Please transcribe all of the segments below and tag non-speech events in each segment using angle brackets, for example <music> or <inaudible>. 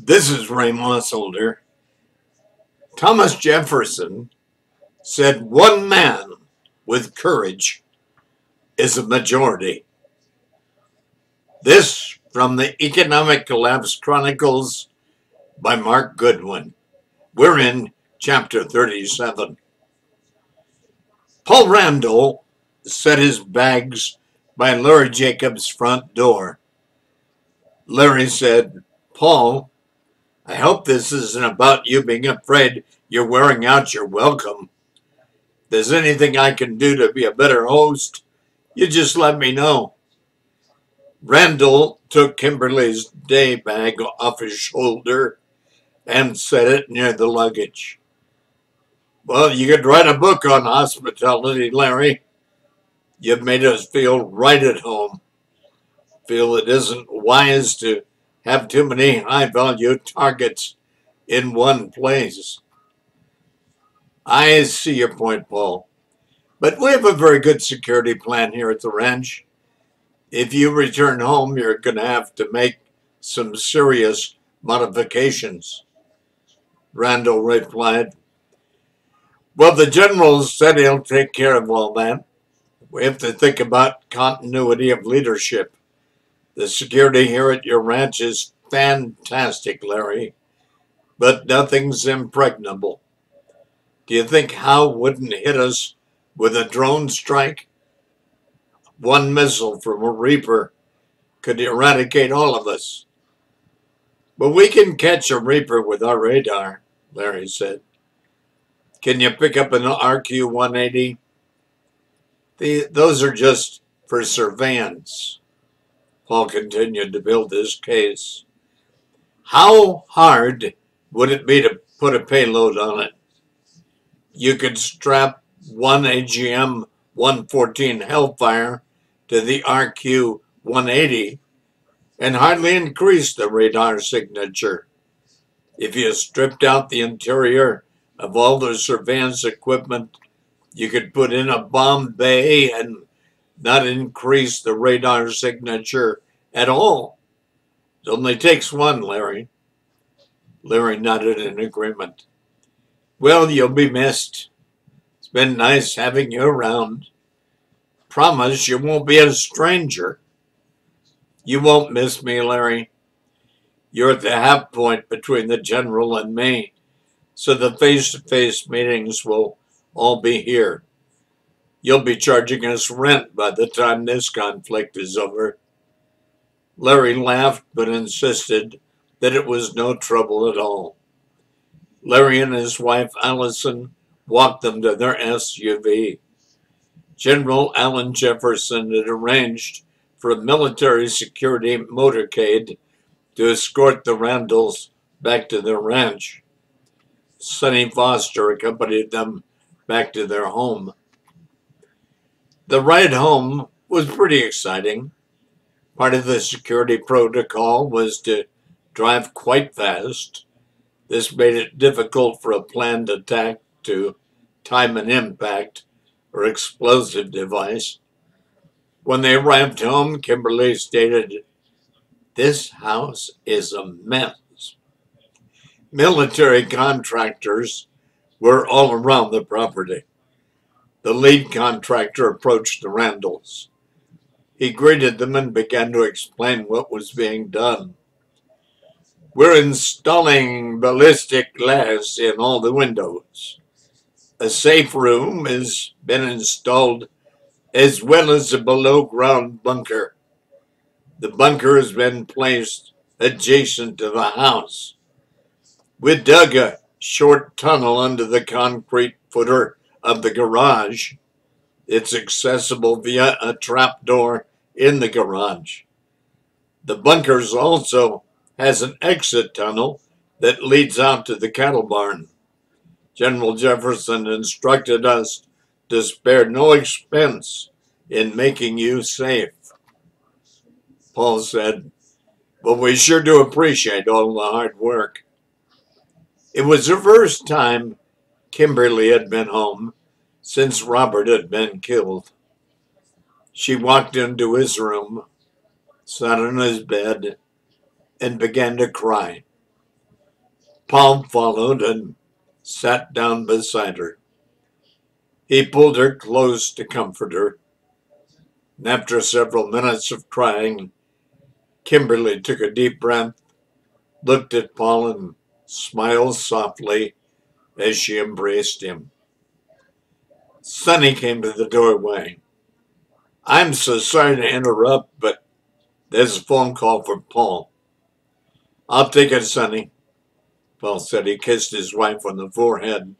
This is Ray Mossholder. Thomas Jefferson said one man with courage is a majority. This from the Economic Collapse Chronicles by Mark Goodwin. We're in chapter 37. Paul Randall set his bags by Larry Jacobs' front door. Larry said, Paul, I hope this isn't about you being afraid you're wearing out your welcome. If there's anything I can do to be a better host, you just let me know. Randall took Kimberly's day bag off his shoulder and set it near the luggage. Well, you could write a book on hospitality, Larry. You've made us feel right at home. Feel it isn't wise to have too many high value targets in one place. I see your point, Paul. But we have a very good security plan here at the ranch. If you return home, you're going to have to make some serious modifications. Randall replied, Well, the general said he'll take care of all that. We have to think about continuity of leadership. The security here at your ranch is fantastic, Larry, but nothing's impregnable. Do you think Howe wouldn't hit us with a drone strike? One missile from a Reaper could eradicate all of us. But we can catch a Reaper with our radar, Larry said. Can you pick up an RQ 180? Those are just for surveillance. Paul continued to build his case. How hard would it be to put a payload on it? you could strap one AGM 114 Hellfire to the RQ 180 and hardly increase the radar signature. If you stripped out the interior of all the surveillance equipment, you could put in a bomb bay and not increase the radar signature at all. It only takes one, Larry. Larry nodded in agreement. Well, you'll be missed. It's been nice having you around. Promise you won't be a stranger. You won't miss me, Larry. You're at the half point between the general and me, so the face to face meetings will all be here. You'll be charging us rent by the time this conflict is over. Larry laughed but insisted that it was no trouble at all. Larry and his wife Allison walked them to their SUV. General Allen Jefferson had arranged for a military security motorcade to escort the Randalls back to their ranch. Sonny Foster accompanied them back to their home. The ride home was pretty exciting. Part of the security protocol was to drive quite fast this made it difficult for a planned attack to time an impact or explosive device. When they arrived home, Kimberly stated, This house is a mess. Military contractors were all around the property. The lead contractor approached the Randalls. He greeted them and began to explain what was being done. We're installing ballistic glass in all the windows. A safe room has been installed as well as a below ground bunker. The bunker has been placed adjacent to the house. We dug a short tunnel under the concrete footer of the garage. It's accessible via a trapdoor in the garage. The bunkers also has an exit tunnel that leads out to the cattle barn. General Jefferson instructed us to spare no expense in making you safe. Paul said, But we sure do appreciate all the hard work. It was the first time Kimberly had been home since Robert had been killed. She walked into his room, sat on his bed, and began to cry. Paul followed and sat down beside her. He pulled her close to comfort her. And after several minutes of crying, Kimberly took a deep breath, looked at Paul, and smiled softly as she embraced him. Sonny came to the doorway. I'm so sorry to interrupt, but there's a phone call from Paul. I'll take it, Sonny. Paul said he kissed his wife on the forehead,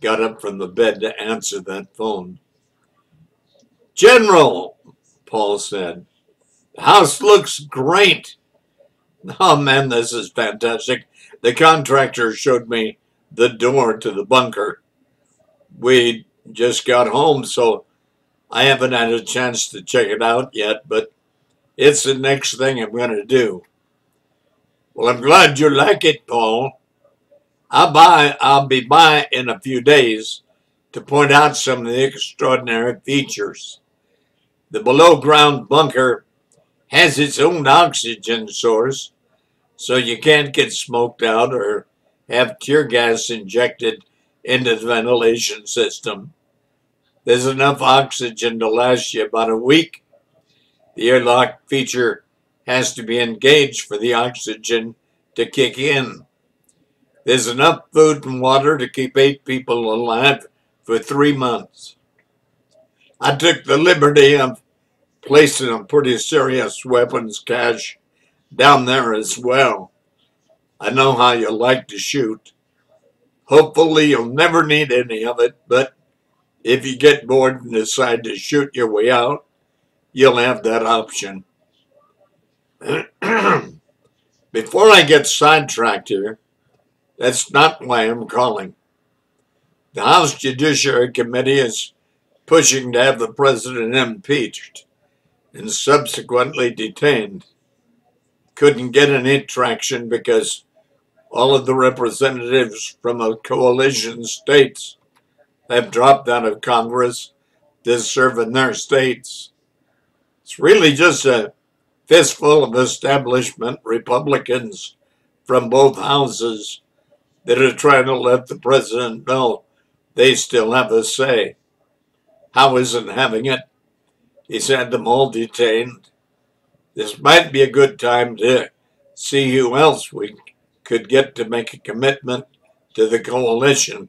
got up from the bed to answer that phone. General, Paul said, the house looks great. Oh man, this is fantastic. The contractor showed me the door to the bunker. We just got home, so I haven't had a chance to check it out yet, but it's the next thing I'm going to do. Well, I'm glad you like it, Paul. I'll buy. I'll be by in a few days to point out some of the extraordinary features. The below-ground bunker has its own oxygen source, so you can't get smoked out or have tear gas injected into the ventilation system. There's enough oxygen to last you about a week. The airlock feature has to be engaged for the oxygen to kick in. There's enough food and water to keep eight people alive for three months. I took the liberty of placing a pretty serious weapons cache down there as well. I know how you like to shoot. Hopefully you'll never need any of it, but if you get bored and decide to shoot your way out, you'll have that option. <clears throat> Before I get sidetracked here, that's not why I'm calling. The House Judiciary Committee is pushing to have the president impeached and subsequently detained. Couldn't get any traction because all of the representatives from the coalition states have dropped out of Congress to serve in their states. It's really just a fistful of establishment Republicans from both houses that are trying to let the president know they still have a say. Howe isn't having it? He's had them all detained. This might be a good time to see who else we could get to make a commitment to the coalition.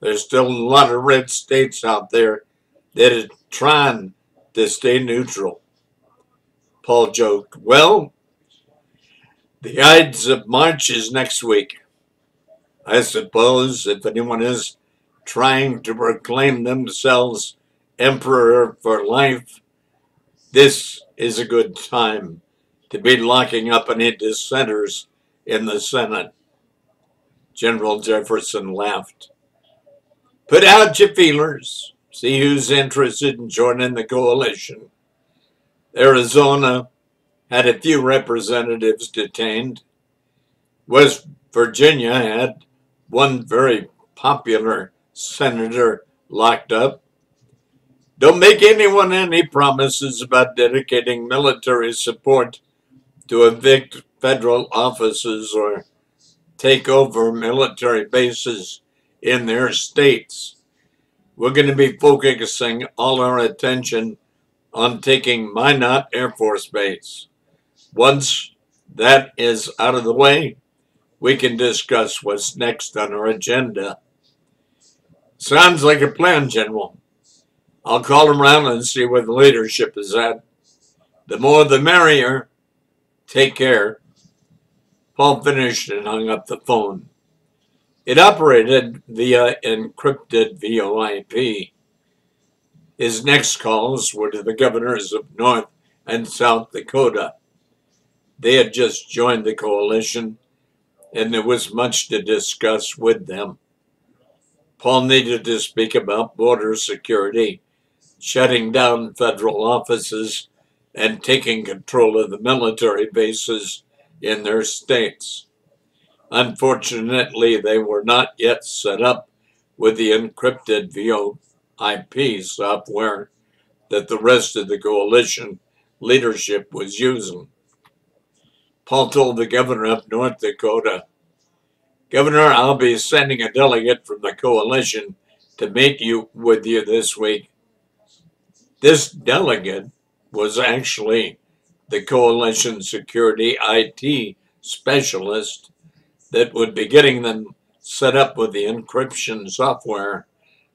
There's still a lot of red states out there that are trying to stay neutral. Paul joked, Well, the Ides of March is next week. I suppose if anyone is trying to proclaim themselves emperor for life, this is a good time to be locking up any dissenters in the Senate. General Jefferson laughed. Put out your feelers. See who's interested in joining the coalition. Arizona had a few representatives detained. West Virginia had one very popular senator locked up. Don't make anyone any promises about dedicating military support to evict federal offices or take over military bases in their states. We're going to be focusing all our attention on taking Minot Air Force Base. Once that is out of the way, we can discuss what's next on our agenda. Sounds like a plan, General. I'll call around and see where the leadership is at. The more the merrier. Take care. Paul finished and hung up the phone. It operated via encrypted VoIP. His next calls were to the governors of North and South Dakota. They had just joined the coalition, and there was much to discuss with them. Paul needed to speak about border security, shutting down federal offices, and taking control of the military bases in their states. Unfortunately, they were not yet set up with the encrypted VoIP software that the rest of the coalition leadership was using. Paul told the governor of North Dakota, Governor, I'll be sending a delegate from the coalition to meet you with you this week. This delegate was actually the coalition security IT specialist that would be getting them set up with the encryption software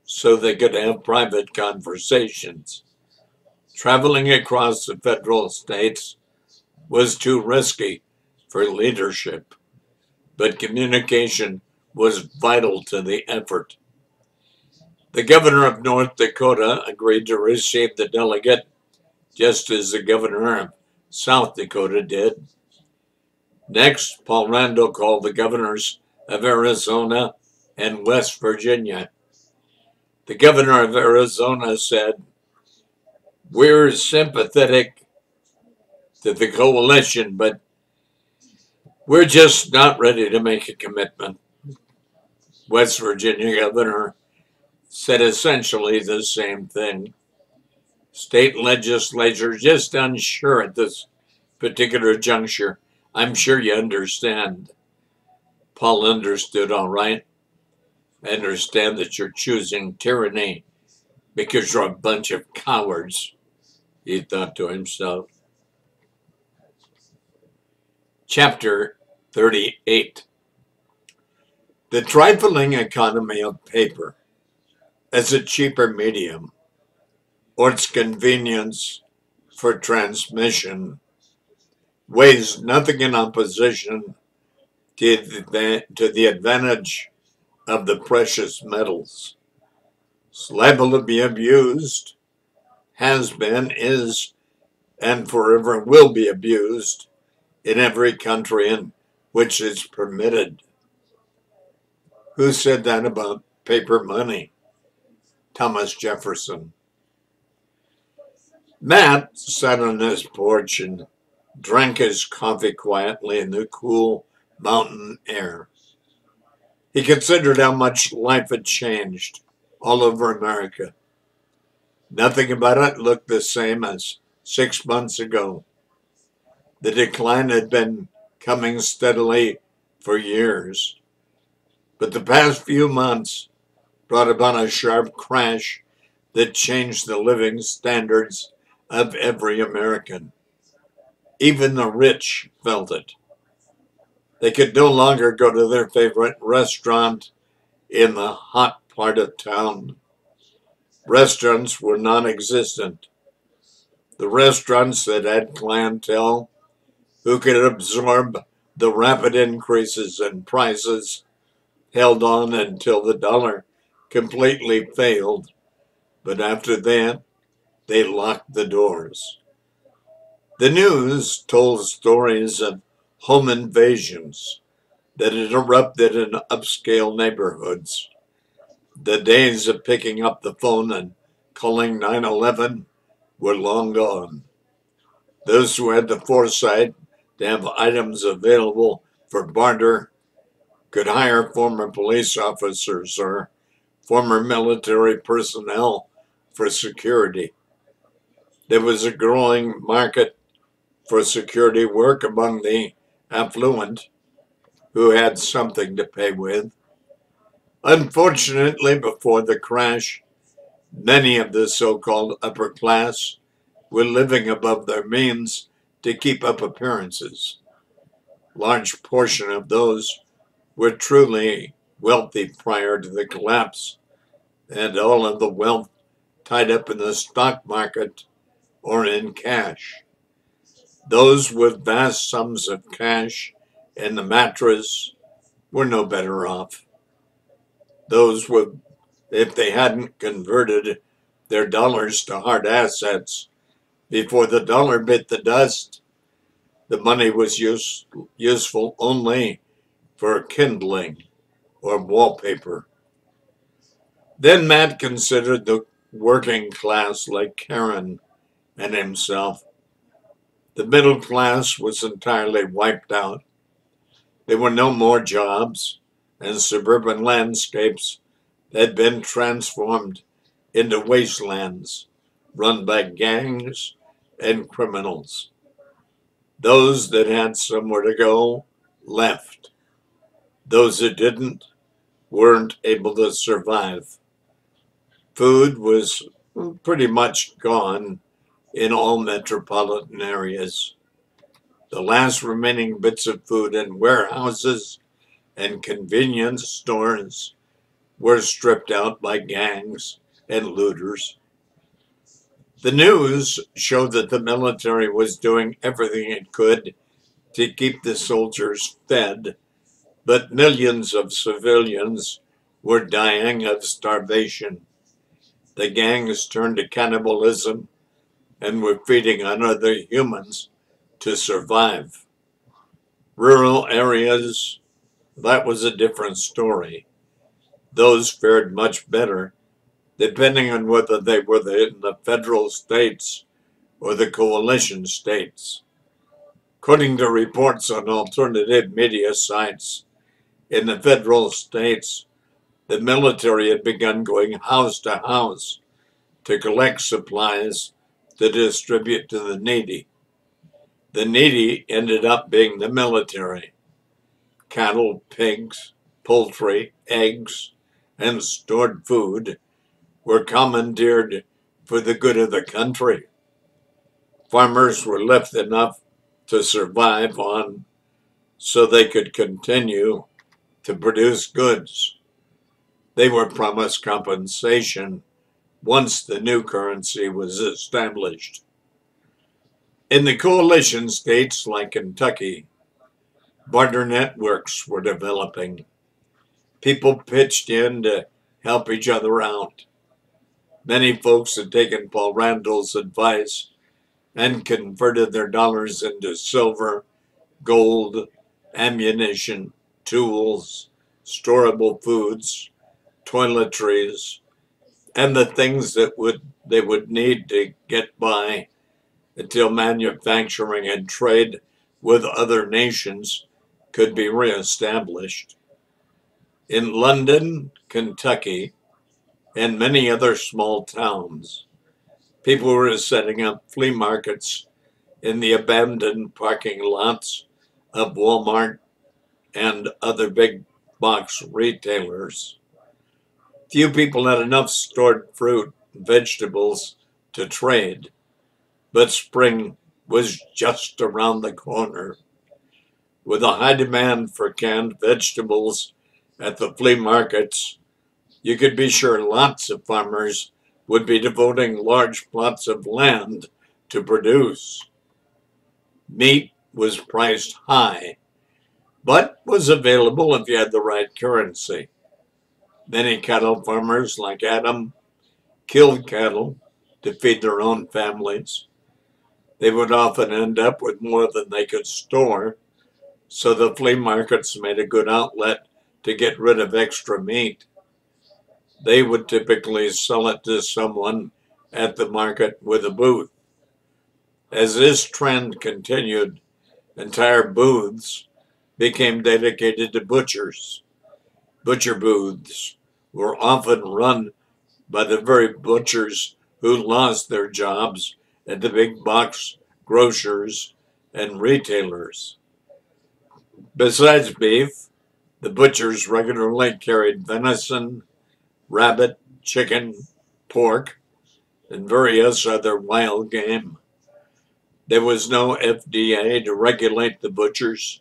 so they could have private conversations. Traveling across the federal states was too risky for leadership, but communication was vital to the effort. The governor of North Dakota agreed to receive the delegate, just as the governor of South Dakota did. Next, Paul Randall called the governors of Arizona and West Virginia. The governor of Arizona said, We're sympathetic to the coalition, but we're just not ready to make a commitment. West Virginia governor said essentially the same thing. State legislature just unsure at this particular juncture. I'm sure you understand. Paul understood all right. I understand that you're choosing tyranny because you're a bunch of cowards, he thought to himself. Chapter 38 The trifling economy of paper as a cheaper medium or its convenience for transmission weighs nothing in opposition to the, to the advantage of the precious metals. Liable to be abused, has been, is, and forever will be abused in every country in which it's permitted. Who said that about paper money? Thomas Jefferson. Matt sat on his porch and drank his coffee quietly in the cool mountain air. He considered how much life had changed all over America. Nothing about it looked the same as six months ago. The decline had been coming steadily for years. But the past few months brought about a sharp crash that changed the living standards of every American. Even the rich felt it. They could no longer go to their favorite restaurant in the hot part of town. Restaurants were non existent. The restaurants that had clientele who could absorb the rapid increases in prices held on until the dollar completely failed. But after that, they locked the doors. The news told stories of home invasions that erupted in upscale neighborhoods. The days of picking up the phone and calling 911 were long gone. Those who had the foresight to have items available for barter could hire former police officers or former military personnel for security. There was a growing market for security work among the affluent who had something to pay with. Unfortunately, before the crash, many of the so called upper class were living above their means to keep up appearances. Large portion of those were truly wealthy prior to the collapse, and all of the wealth tied up in the stock market or in cash. Those with vast sums of cash in the mattress were no better off. Those with, if they hadn't converted their dollars to hard assets before the dollar bit the dust, the money was use, useful only for kindling or wallpaper. Then Matt considered the working class like Karen and himself the middle class was entirely wiped out. There were no more jobs, and suburban landscapes had been transformed into wastelands run by gangs and criminals. Those that had somewhere to go left. Those who didn't weren't able to survive. Food was pretty much gone in all metropolitan areas. The last remaining bits of food in warehouses and convenience stores were stripped out by gangs and looters. The news showed that the military was doing everything it could to keep the soldiers fed, but millions of civilians were dying of starvation. The gangs turned to cannibalism and were feeding on other humans to survive. Rural areas, that was a different story. Those fared much better, depending on whether they were in the federal states or the coalition states. According to reports on alternative media sites, in the federal states, the military had begun going house to house to collect supplies to distribute to the needy. The needy ended up being the military. Cattle, pigs, poultry, eggs, and stored food were commandeered for the good of the country. Farmers were left enough to survive on so they could continue to produce goods. They were promised compensation once the new currency was established. In the coalition states like Kentucky, barter networks were developing. People pitched in to help each other out. Many folks had taken Paul Randall's advice and converted their dollars into silver, gold, ammunition, tools, storable foods, toiletries, and the things that would they would need to get by until manufacturing and trade with other nations could be reestablished. In London, Kentucky, and many other small towns, people were setting up flea markets in the abandoned parking lots of Walmart and other big box retailers. Few people had enough stored fruit and vegetables to trade, but spring was just around the corner. With a high demand for canned vegetables at the flea markets, you could be sure lots of farmers would be devoting large plots of land to produce. Meat was priced high, but was available if you had the right currency. Many cattle farmers, like Adam, killed cattle to feed their own families. They would often end up with more than they could store, so the flea markets made a good outlet to get rid of extra meat. They would typically sell it to someone at the market with a booth. As this trend continued, entire booths became dedicated to butchers. Butcher booths were often run by the very butchers who lost their jobs at the big box grocers and retailers. Besides beef, the butchers regularly carried venison, rabbit, chicken, pork, and various other wild game. There was no FDA to regulate the butchers.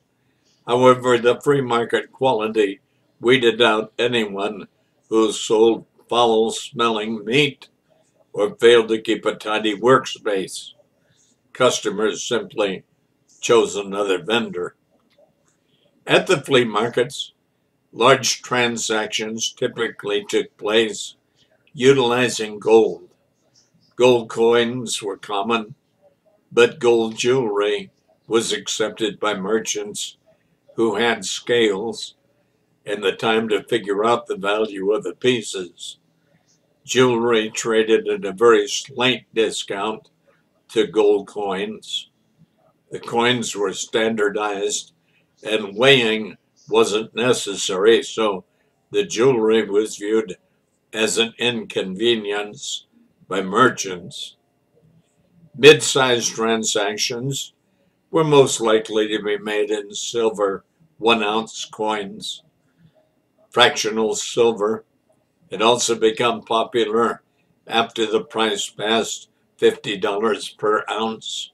However, the free market quality weeded out anyone who sold foul smelling meat or failed to keep a tidy workspace. Customers simply chose another vendor. At the flea markets, large transactions typically took place utilizing gold. Gold coins were common, but gold jewelry was accepted by merchants who had scales and the time to figure out the value of the pieces. Jewelry traded at a very slight discount to gold coins. The coins were standardized and weighing wasn't necessary, so the jewelry was viewed as an inconvenience by merchants. Mid sized transactions were most likely to be made in silver one ounce coins Fractional silver had also become popular after the price passed $50 per ounce.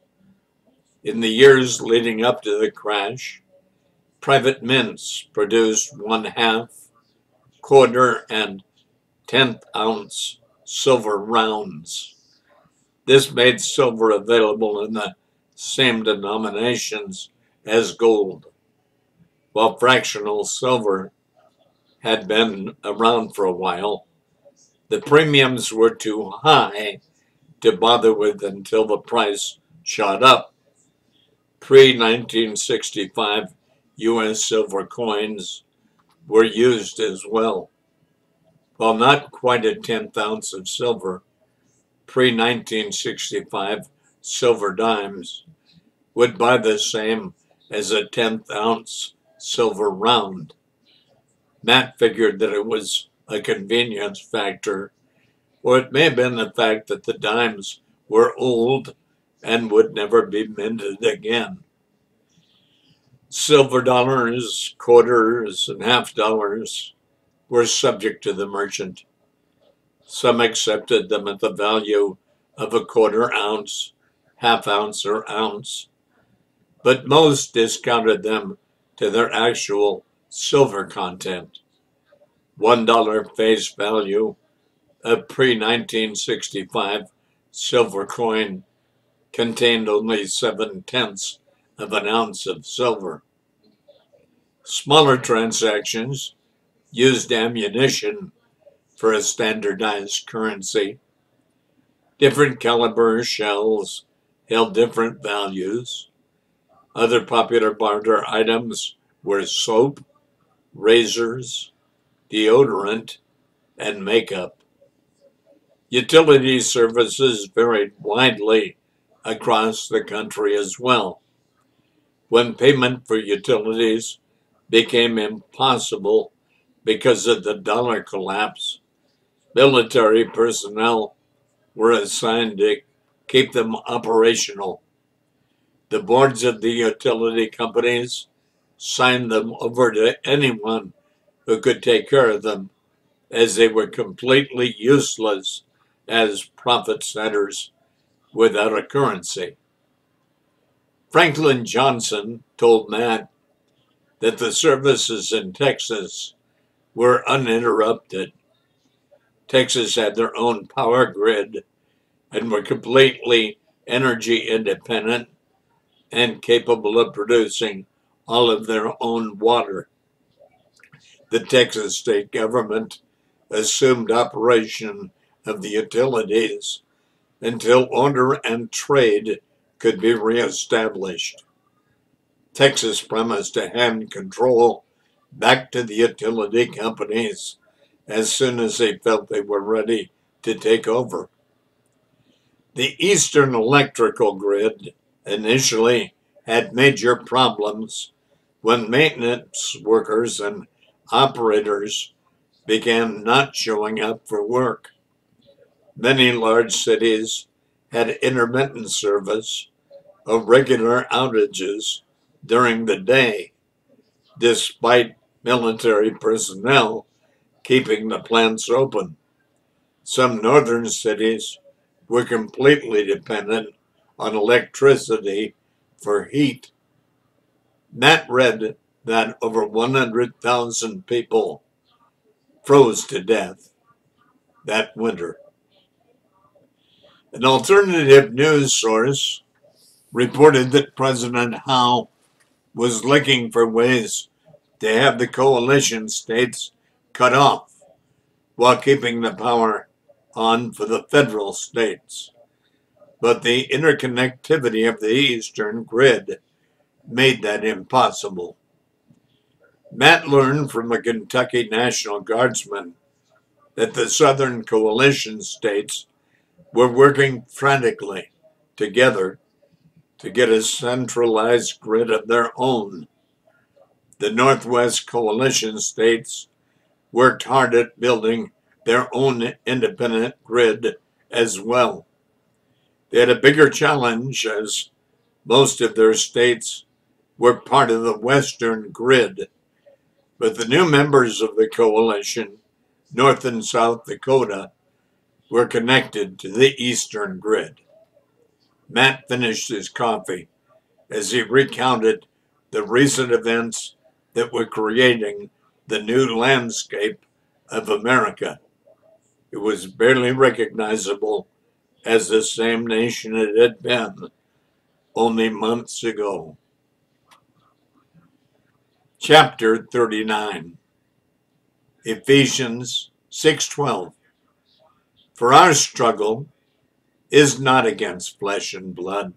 In the years leading up to the crash, private mints produced one half, quarter, and tenth ounce silver rounds. This made silver available in the same denominations as gold, while fractional silver had been around for a while. The premiums were too high to bother with until the price shot up. Pre 1965 US silver coins were used as well. While not quite a tenth ounce of silver, pre 1965 silver dimes would buy the same as a tenth ounce silver round. Matt figured that it was a convenience factor, or it may have been the fact that the dimes were old and would never be minted again. Silver dollars, quarters, and half dollars were subject to the merchant. Some accepted them at the value of a quarter ounce, half ounce, or ounce, but most discounted them to their actual silver content. $1 face value of pre 1965 silver coin contained only seven tenths of an ounce of silver. Smaller transactions used ammunition for a standardized currency. Different caliber shells held different values. Other popular barter items were soap, razors, deodorant, and makeup. Utility services varied widely across the country as well. When payment for utilities became impossible because of the dollar collapse, military personnel were assigned to keep them operational. The boards of the utility companies signed them over to anyone who could take care of them, as they were completely useless as profit centers without a currency. Franklin Johnson told Matt that the services in Texas were uninterrupted. Texas had their own power grid and were completely energy independent and capable of producing all of their own water. The Texas state government assumed operation of the utilities until order and trade could be reestablished. Texas promised to hand control back to the utility companies as soon as they felt they were ready to take over. The Eastern electrical grid initially had major problems when maintenance workers and operators began not showing up for work. Many large cities had intermittent service of regular outages during the day, despite military personnel keeping the plants open. Some northern cities were completely dependent on electricity for heat. Matt read that over 100,000 people froze to death that winter. An alternative news source reported that President Howe was looking for ways to have the coalition states cut off while keeping the power on for the federal states. But the interconnectivity of the eastern grid made that impossible. Matt learned from a Kentucky National Guardsman that the Southern coalition states were working frantically together to get a centralized grid of their own. The Northwest Coalition states worked hard at building their own independent grid as well. They had a bigger challenge as most of their states were part of the Western grid, But the new members of the coalition, North and South Dakota, were connected to the eastern grid. Matt finished his coffee as he recounted the recent events that were creating the new landscape of America. It was barely recognizable as the same nation it had been only months ago. Chapter 39 Ephesians 6:12 For our struggle is not against flesh and blood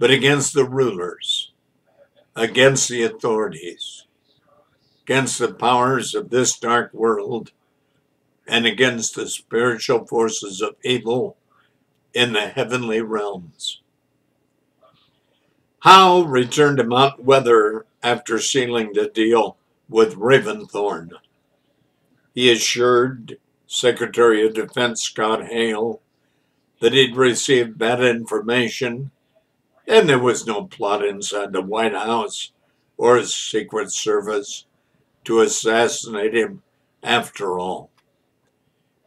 but against the rulers against the authorities against the powers of this dark world and against the spiritual forces of evil in the heavenly realms. Howe returned to Mount Weather after sealing the deal with Raventhorn. He assured Secretary of Defense Scott Hale that he'd received bad information and there was no plot inside the White House or his Secret Service to assassinate him after all.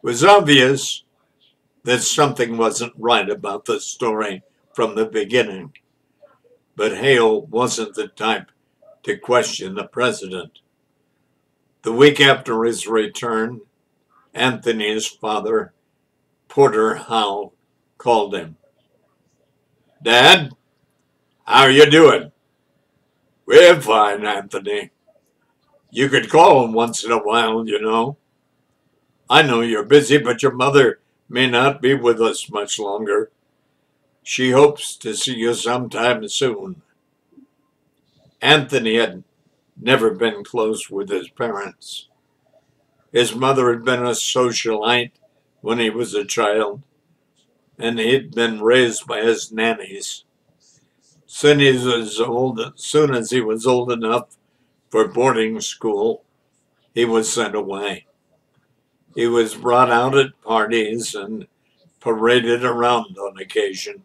It was obvious that something wasn't right about the story from the beginning, but Hale wasn't the type to question the president. The week after his return, Anthony's father, Porter Howe, called him. Dad, how are you doing? We're fine, Anthony. You could call him once in a while, you know. I know you're busy, but your mother may not be with us much longer. She hopes to see you sometime soon. Anthony had never been close with his parents. His mother had been a socialite when he was a child, and he'd been raised by his nannies. Soon as, was old, soon as he was old enough for boarding school, he was sent away. He was brought out at parties and paraded around on occasion,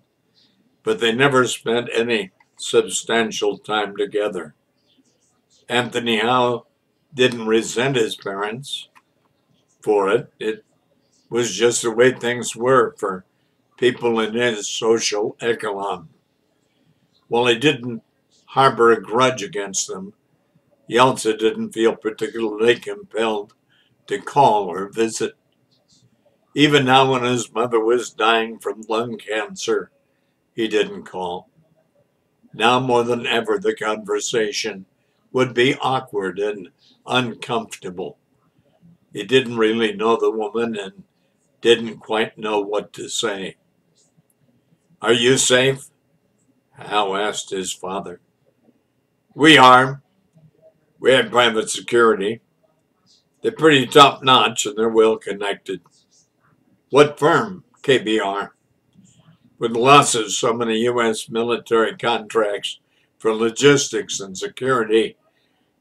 but they never spent any substantial time together. Anthony Howe didn't resent his parents for it. It was just the way things were for people in his social echelon. While he didn't harbor a grudge against them, he also didn't feel particularly compelled to call or visit. Even now, when his mother was dying from lung cancer, he didn't call. Now more than ever, the conversation would be awkward and uncomfortable. He didn't really know the woman and didn't quite know what to say. Are you safe? Howe asked his father. We are. We have private security. They're pretty top notch and they're well connected. What firm? KBR. With losses so many U.S. military contracts for logistics and security,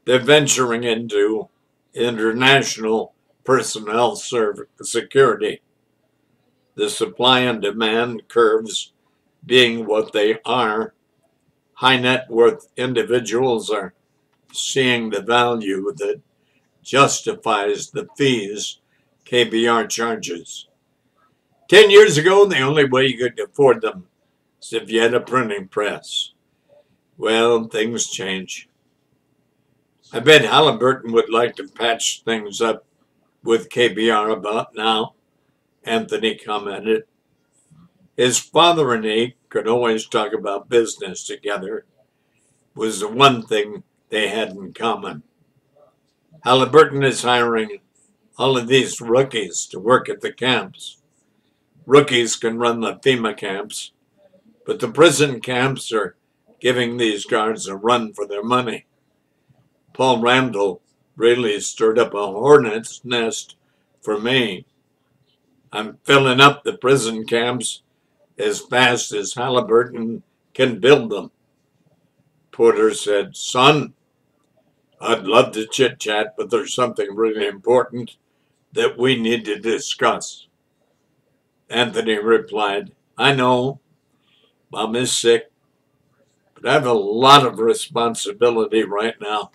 they're venturing into international personnel security. The supply and demand curves being what they are, high net worth individuals are seeing the value that justifies the fees KBR charges. Ten years ago, the only way you could afford them is if you had a printing press. Well, things change. I bet Halliburton would like to patch things up with KBR about now, Anthony commented. His father and he could always talk about business together, was the one thing they had in common. Halliburton is hiring all of these rookies to work at the camps. Rookies can run the FEMA camps, but the prison camps are giving these guards a run for their money. Paul Randall really stirred up a hornet's nest for me. I'm filling up the prison camps as fast as Halliburton can build them. Porter said, Son, I'd love to chit chat, but there's something really important that we need to discuss. Anthony replied, I know. Mom is sick, but I have a lot of responsibility right now.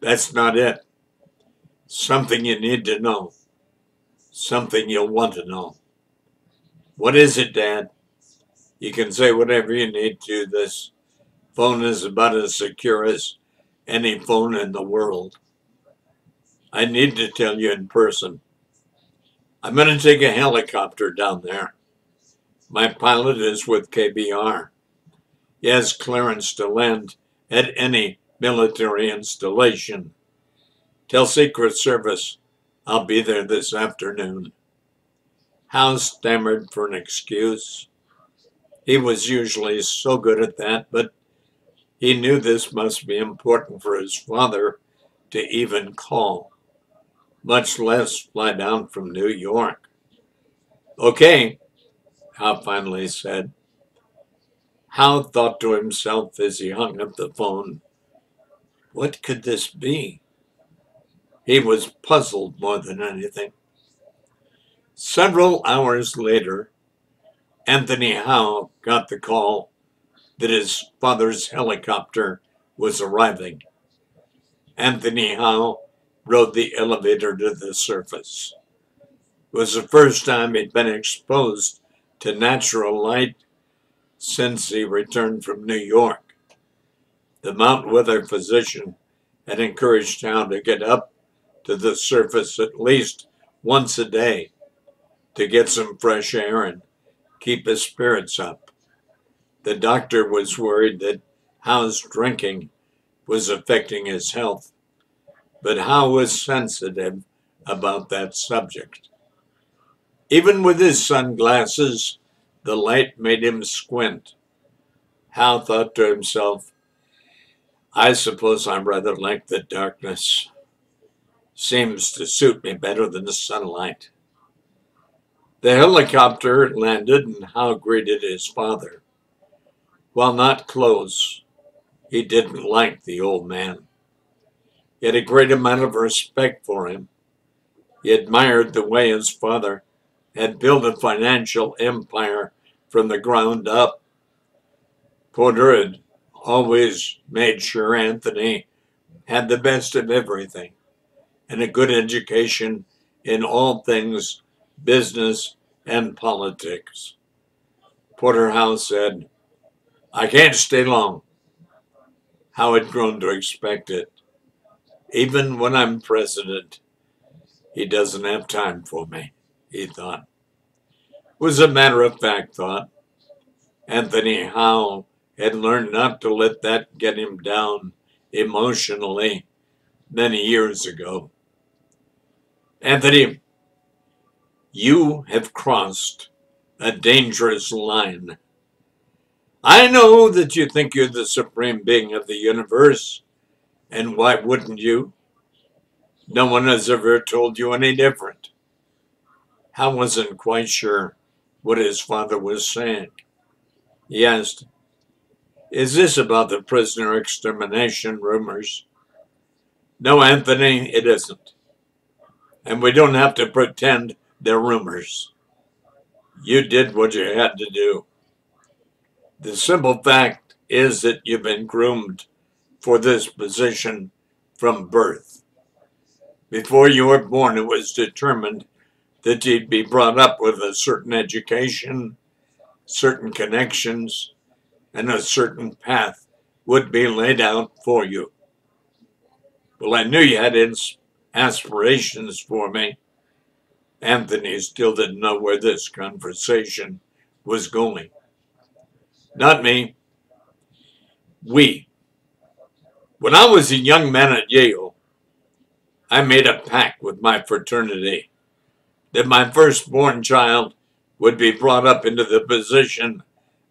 That's not it. Something you need to know. Something you'll want to know. What is it, Dad? You can say whatever you need to. This phone is about as secure as any phone in the world. I need to tell you in person. I'm going to take a helicopter down there. My pilot is with KBR. He has clearance to land at any military installation. Tell Secret Service I'll be there this afternoon. Howe stammered for an excuse. He was usually so good at that, but he knew this must be important for his father to even call, much less fly down from New York. Okay, Howe finally said. Howe thought to himself as he hung up the phone, what could this be? He was puzzled more than anything. Several hours later, Anthony Howe got the call that his father's helicopter was arriving. Anthony Howe rode the elevator to the surface. It was the first time he'd been exposed to natural light since he returned from New York. The Mount Weather physician had encouraged Howe to get up to the surface at least once a day to get some fresh air and keep his spirits up. The doctor was worried that Howe's drinking was affecting his health, but Howe was sensitive about that subject. Even with his sunglasses, the light made him squint. Howe thought to himself, I suppose I rather like the darkness. Seems to suit me better than the sunlight. The helicopter landed and Howe greeted his father. While not close, he didn't like the old man. He had a great amount of respect for him. He admired the way his father had built a financial empire from the ground up. Porter had always made sure Anthony had the best of everything and a good education in all things business, and politics. Porter Howe said, I can't stay long. Howe had grown to expect it. Even when I'm president, he doesn't have time for me, he thought. It was a matter of fact thought. Anthony Howe had learned not to let that get him down emotionally many years ago. Anthony, you have crossed a dangerous line. I know that you think you're the supreme being of the universe, and why wouldn't you? No one has ever told you any different. Howe wasn't quite sure what his father was saying. He asked, Is this about the prisoner extermination rumors? No, Anthony, it isn't. And we don't have to pretend they're rumors. You did what you had to do. The simple fact is that you've been groomed for this position from birth. Before you were born, it was determined that you'd be brought up with a certain education, certain connections, and a certain path would be laid out for you. Well, I knew you had aspirations for me, Anthony still didn't know where this conversation was going. Not me. We. When I was a young man at Yale, I made a pact with my fraternity that my firstborn child would be brought up into the position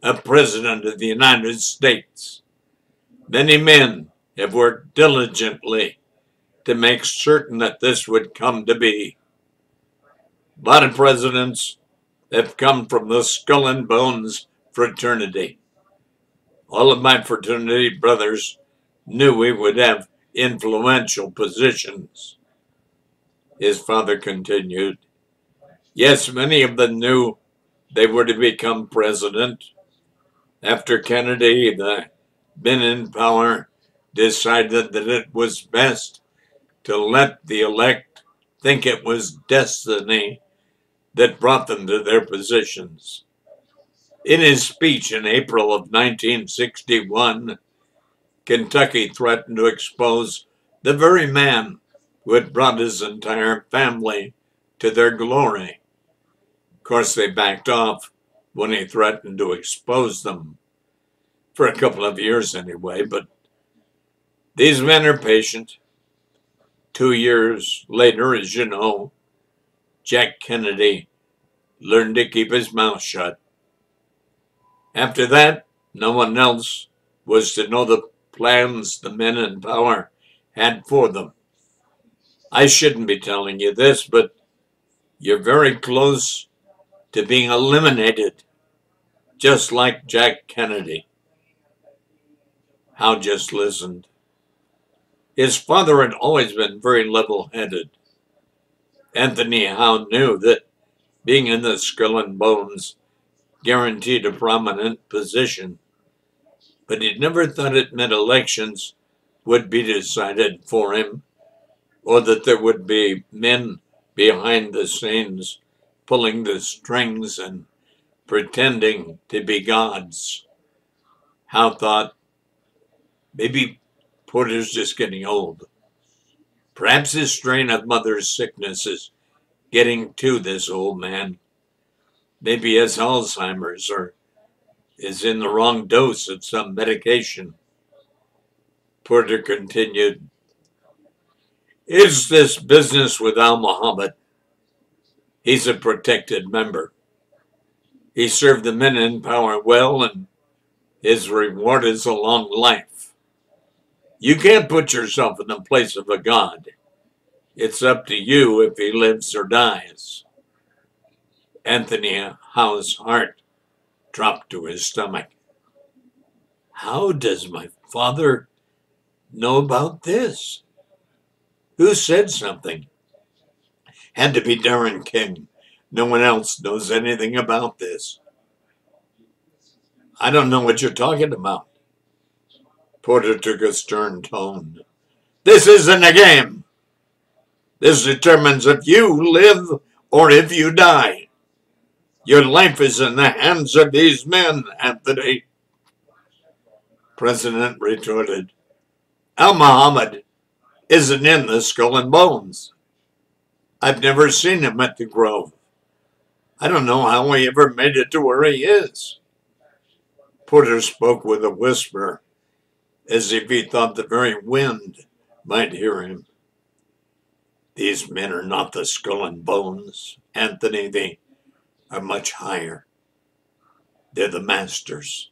of President of the United States. Many men have worked diligently to make certain that this would come to be. A lot of presidents have come from the skull and bones fraternity. All of my fraternity brothers knew we would have influential positions. His father continued, Yes, many of them knew they were to become president. After Kennedy, the men in power decided that it was best to let the elect think it was destiny that brought them to their positions. In his speech in April of 1961, Kennedy threatened to expose the very man who had brought his entire family to their glory. Of course, they backed off when he threatened to expose them for a couple of years anyway, but these men are patient. Two years later, as you know, Jack Kennedy learned to keep his mouth shut. After that, no one else was to know the plans the men in power had for them. I shouldn't be telling you this, but you're very close to being eliminated, just like Jack Kennedy. Howe just listened. His father had always been very level headed. Anthony Howe knew that being in the skull and bones guaranteed a prominent position, but he'd never thought it meant elections would be decided for him or that there would be men behind the scenes pulling the strings and pretending to be gods. Howe thought maybe Porter's just getting old. Perhaps his strain of mother's sickness is getting to this old man. Maybe has Alzheimer's or is in the wrong dose of some medication. Porter continued, Is this business with Al Muhammad? He's a protected member. He served the men in power well, and his reward is a long life. You can't put yourself in the place of a god. It's up to you if he lives or dies. Anthony Howe's heart dropped to his stomach. How does my father know about this? Who said something? Had to be Darren King. No one else knows anything about this. I don't know what you're talking about. Porter took a stern tone. This isn't a game. This determines if you live or if you die. Your life is in the hands of these men, Anthony. President retorted, Al Muhammad isn't in the skull and bones. I've never seen him at the Grove. I don't know how he ever made it to where he is. Porter spoke with a whisper, as if he thought the very wind might hear him. These men are not the skull and bones, Anthony. They are much higher. They're the masters.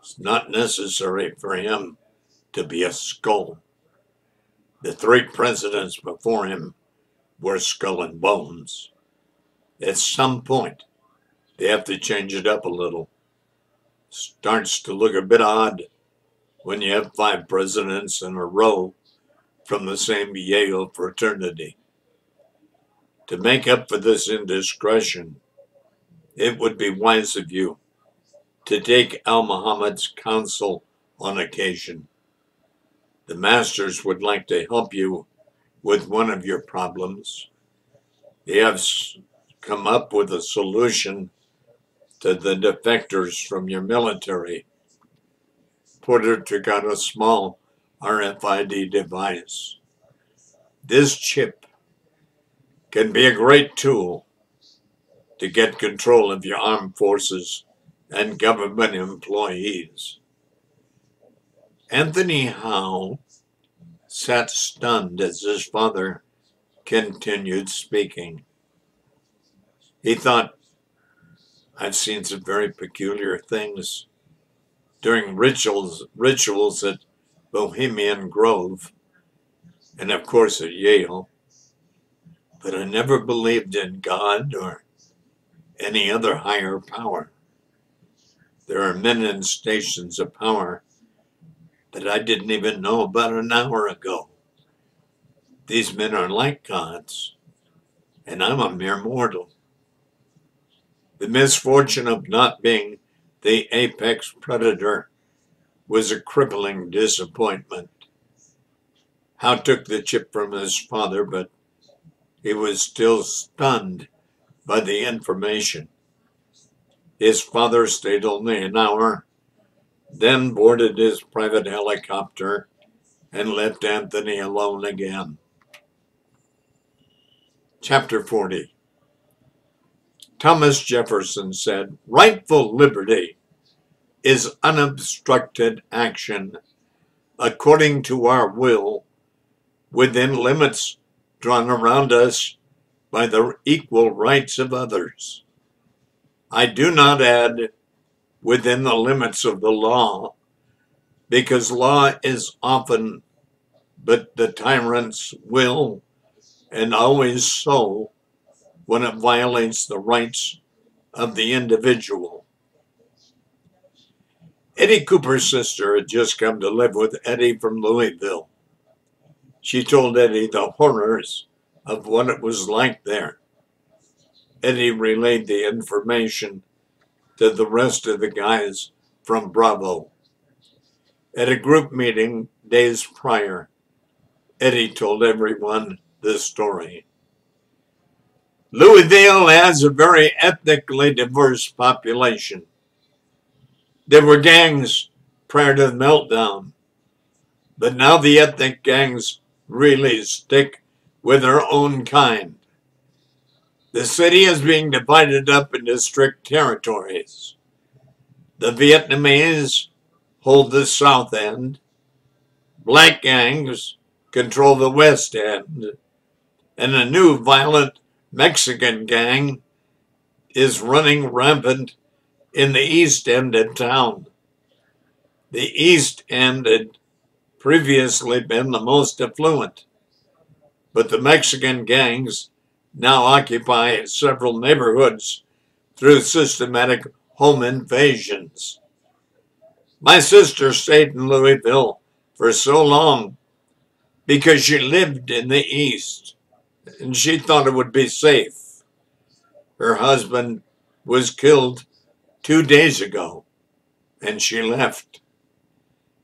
It's not necessary for him to be a skull. The three presidents before him were skull and bones. At some point, they have to change it up a little. Starts to look a bit odd when you have five presidents in a row from the same Yale fraternity. To make up for this indiscretion, it would be wise of you to take Al Muhammad's counsel on occasion. The masters would like to help you with one of your problems. They have come up with a solution to the defectors from your military. Porter took out a small RFID device. This chip can be a great tool to get control of your armed forces and government employees. Anthony Howe sat stunned as his father continued speaking. He thought, I've seen some very peculiar things during rituals rituals at Bohemian Grove and of course at Yale. But I never believed in God or any other higher power. There are men in stations of power that I didn't even know about an hour ago. These men are like gods, and I'm a mere mortal. The misfortune of not being the apex predator was a crippling disappointment. Howe took the chip from his father, but he was still stunned by the information. His father stayed only an hour, then boarded his private helicopter and left Anthony alone again. Chapter 40 Thomas Jefferson said, Rightful liberty is unobstructed action according to our will within limits drawn around us by the equal rights of others. I do not add within the limits of the law, because law is often but the tyrant's will, and always so when it violates the rights of the individual. Eddie Cooper's sister had just come to live with Eddie from Louisville. She told Eddie the horrors of what it was like there. Eddie relayed the information to the rest of the guys from Bravo. At a group meeting days prior, Eddie told everyone this story. Louisville has a very ethnically diverse population. There were gangs prior to the meltdown, but now the ethnic gangs really stick with their own kind. The city is being divided up into strict territories. The Vietnamese hold the south end. Black gangs control the west end. And a new violent Mexican gang is running rampant in the east end of town. The east end had previously been the most affluent. But the Mexican gangs now occupy several neighborhoods through systematic home invasions. My sister stayed in Louisville for so long because she lived in the East and she thought it would be safe. Her husband was killed two days ago and she left.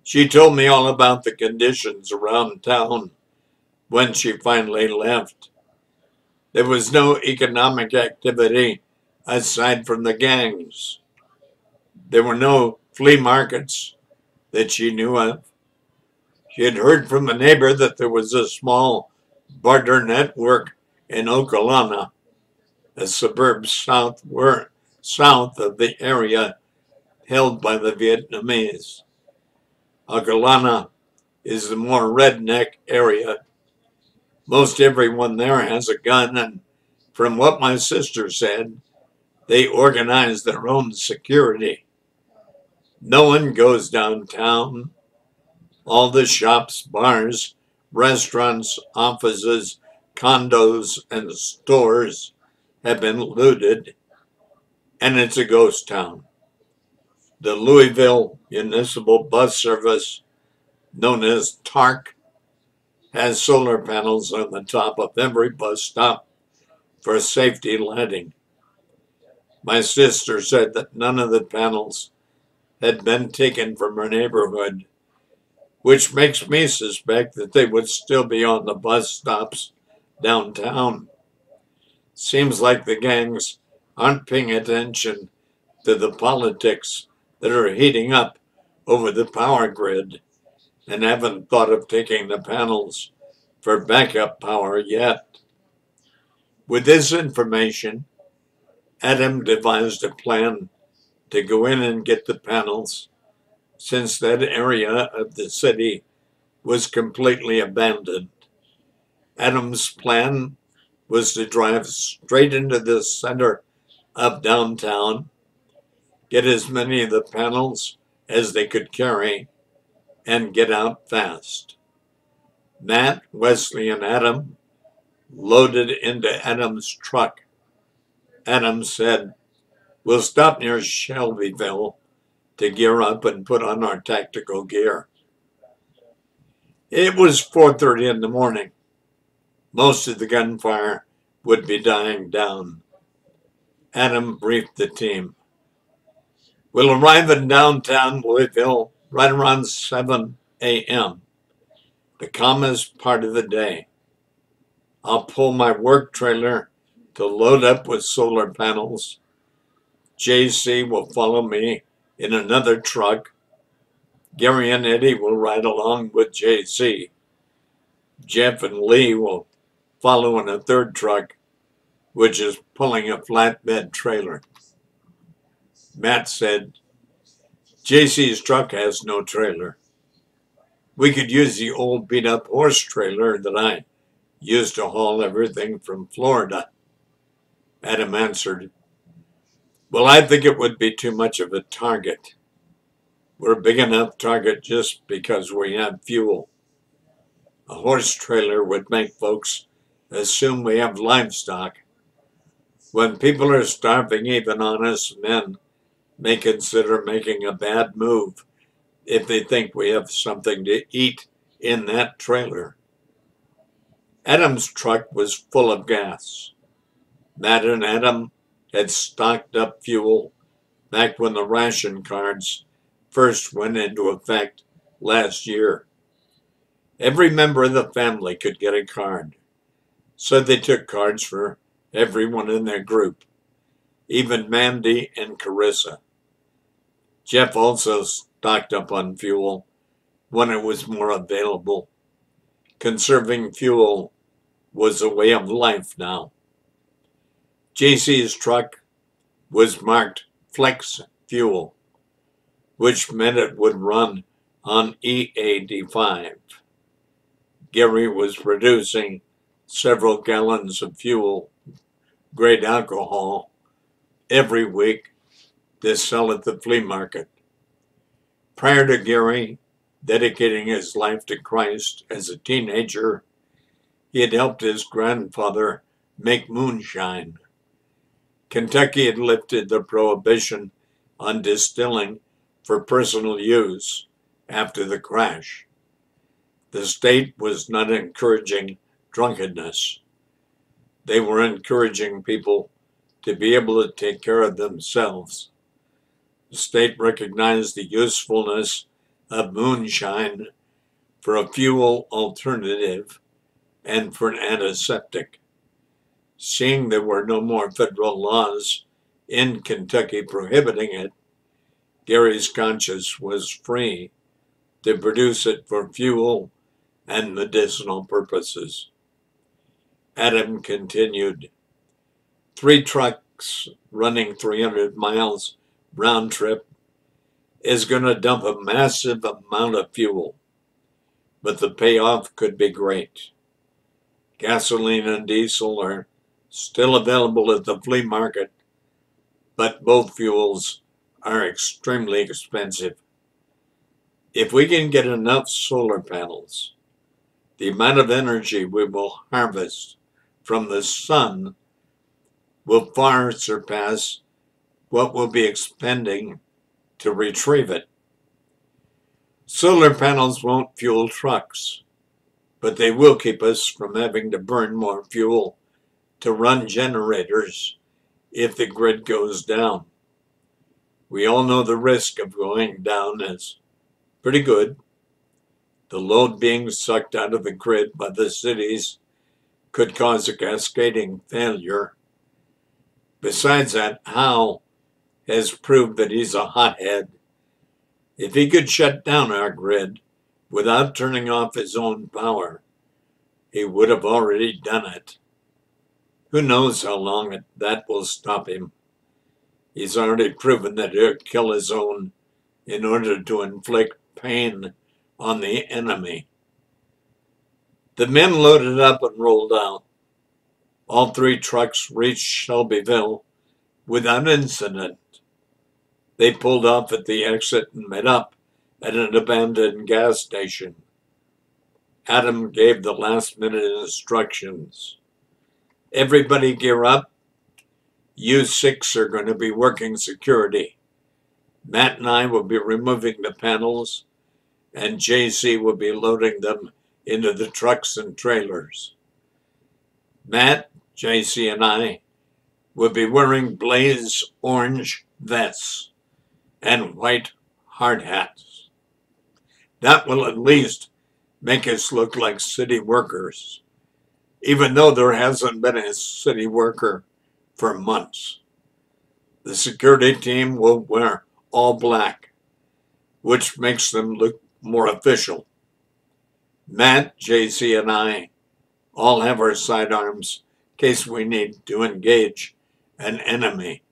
She told me all about the conditions around town when she finally left. There was no economic activity aside from the gangs. There were no flea markets that she knew of. She had heard from a neighbor that there was a small barter network in Okolona, a suburb south, south of the area held by the Vietnamese. Okolona is the more redneck area. Most everyone there has a gun, and from what my sister said, they organize their own security. No one goes downtown. All the shops, bars, restaurants, offices, condos, and stores have been looted, and it's a ghost town the Louisville Municipal Bus Service, known as TARC, has solar panels on the top of every bus stop for safety lighting. My sister said that none of the panels had been taken from her neighborhood, which makes me suspect that they would still be on the bus stops downtown. Seems like the gangs aren't paying attention to the politics that are heating up over the power grid and haven't thought of taking the panels for backup power yet. With this information, Adam devised a plan to go in and get the panels since that area of the city was completely abandoned. Adam's plan was to drive straight into the center of downtown get as many of the panels as they could carry, and get out fast. Matt, Wesley, and Adam loaded into Adam's truck. Adam said, We'll stop near Shelbyville to gear up and put on our tactical gear. It was 4.30 in the morning. Most of the gunfire would be dying down. Adam briefed the team. We'll arrive in downtown Louisville right around 7 a.m. the calmest part of the day. I'll pull my work trailer to load up with solar panels. JC will follow me in another truck. Gary and Eddie will ride along with JC. Jeff and Lee will follow in a third truck, which is pulling a flatbed trailer. Matt said, JC's truck has no trailer. We could use the old beat up horse trailer that I used to haul everything from Florida. Adam answered, Well, I think it would be too much of a target. We're big enough target just because we have fuel. A horse trailer would make folks assume we have livestock. When people are starving, even honest men may consider making a bad move if they think we have something to eat in that trailer. Adam's truck was full of gas. Matt and Adam had stocked up fuel back when the ration cards first went into effect last year. Every member of the family could get a card, so they took cards for everyone in their group, even Mandy and Carissa. Jeff also stocked up on fuel when it was more available. Conserving fuel was a way of life now. JC's truck was marked Flex Fuel, which meant it would run on E85. Gary was producing several gallons of fuel grade alcohol every week to sell at the flea market. Prior to Gary dedicating his life to Christ as a teenager, he had helped his grandfather make moonshine. Kentucky had lifted the prohibition on distilling for personal use after the crash. The state was not encouraging drunkenness. They were encouraging people to be able to take care of themselves. The state recognized the usefulness of moonshine for a fuel alternative and for an antiseptic. Seeing there were no more federal laws in Kentucky prohibiting it, Gary's conscience was free to produce it for fuel and medicinal purposes. Adam continued, three trucks running 300 miles round trip is going to dump a massive amount of fuel, but the payoff could be great. Gasoline and diesel are still available at the flea market, but both fuels are extremely expensive. If we can get enough solar panels, the amount of energy we will harvest from the sun will far surpass what we'll be expending to retrieve it. Solar panels won't fuel trucks, but they will keep us from having to burn more fuel to run generators if the grid goes down. We all know the risk of going down is pretty good. The load being sucked out of the grid by the cities could cause a cascading failure. Besides that, Howe has proved that he's a hothead. If he could shut down our grid without turning off his own power, he would have already done it. Who knows how long it, that will stop him? He's already proven that he'll kill his own in order to inflict pain on the enemy. The men loaded up and rolled out. All three trucks reached Shelbyville without incident. They pulled off at the exit and met up at an abandoned gas station. Adam gave the last minute instructions. Everybody gear up. You six are going to be working security. Matt and I will be removing the panels, and JC will be loading them into the trucks and trailers. Matt, JC, and I will be wearing blaze orange vests and white hard hats. That will at least make us look like city workers, even though there hasn't been a city worker for months. The security team will wear all black, which makes them look more official. Matt, JC, and I all have our sidearms in case we need to engage an enemy.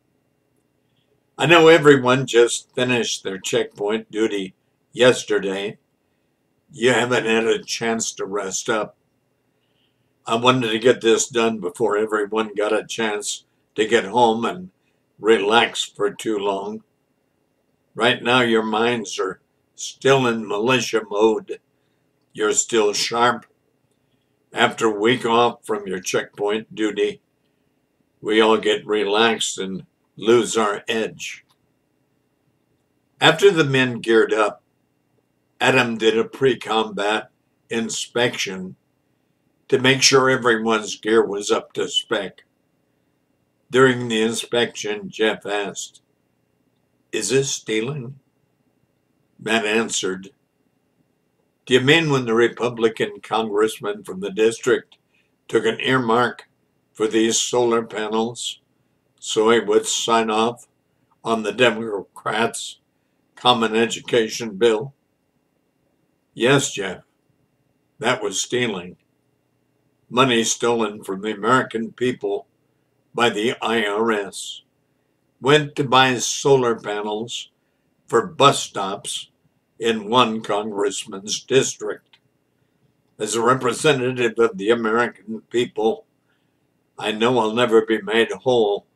I know everyone just finished their checkpoint duty yesterday. You haven't had a chance to rest up. I wanted to get this done before everyone got a chance to get home and relax for too long. Right now, your minds are still in militia mode. You're still sharp. After a week off from your checkpoint duty, we all get relaxed and lose our edge. After the men geared up, Adam did a pre combat inspection to make sure everyone's gear was up to spec. During the inspection, Jeff asked, Is this stealing? Matt answered, Do you mean when the Republican congressman from the district took an earmark for these solar panels so he would sign off on the Democrats' Common Education Bill? Yes, Jeff, that was stealing. Money stolen from the American people by the IRS went to buy solar panels for bus stops in one congressman's district. As a representative of the American people, I know I'll never be made whole